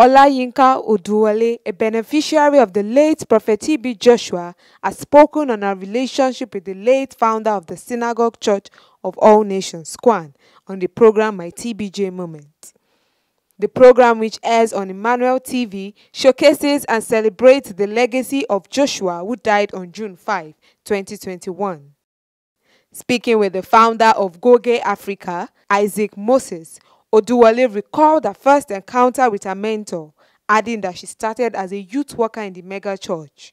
Olayinka Oduwole, a beneficiary of the late Prophet T.B. Joshua, has spoken on her relationship with the late founder of the Synagogue Church of All Nations (SCOAN) on the program My TBJ Moment. The program, which airs on Emmanuel TV, showcases and celebrates the legacy of Joshua, who died on June 5, 2021. Speaking with the founder of Goge Africa, Isaac Moses, Oduwole recalled her first encounter with her mentor, adding that she started as a youth worker in the mega church.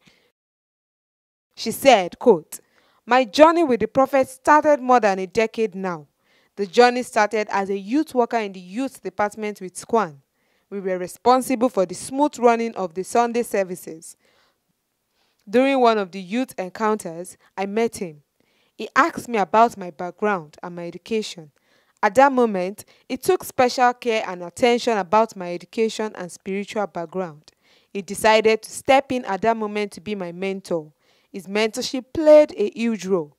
She said, quote, My journey with the prophet started more than a decade now. The journey started as a youth worker in the youth department with SCOAN. We were responsible for the smooth running of the Sunday services. During one of the youth encounters, I met him. He asked me about my background and my education. At that moment, he took special care and attention about my education and spiritual background. He decided to step in at that moment to be my mentor. His mentorship played a huge role.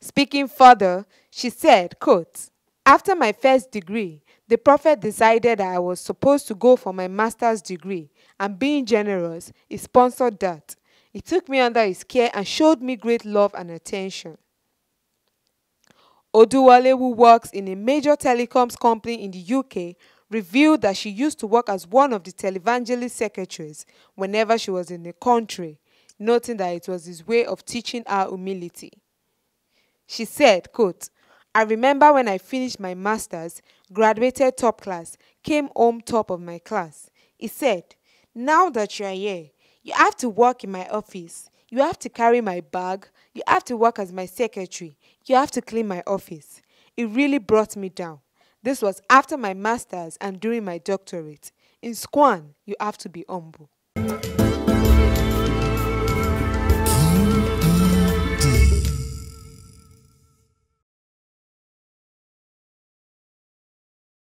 Speaking further, she said, quote, After my first degree, the prophet decided that I was supposed to go for my master's degree, and being generous, he sponsored that. He took me under his care and showed me great love and attention. Oduwole, who works in a major telecoms company in the UK, revealed that she used to work as one of the televangelist secretaries whenever she was in the country, noting that it was his way of teaching her humility. She said, quote, I remember when I finished my master's, graduated top class, came home top of my class. He said, now that you are here, you have to work in my office. You have to carry my bag. You have to work as my secretary. You have to clean my office. It really brought me down. This was after my master's and during my doctorate. In SCOAN, you have to be humble.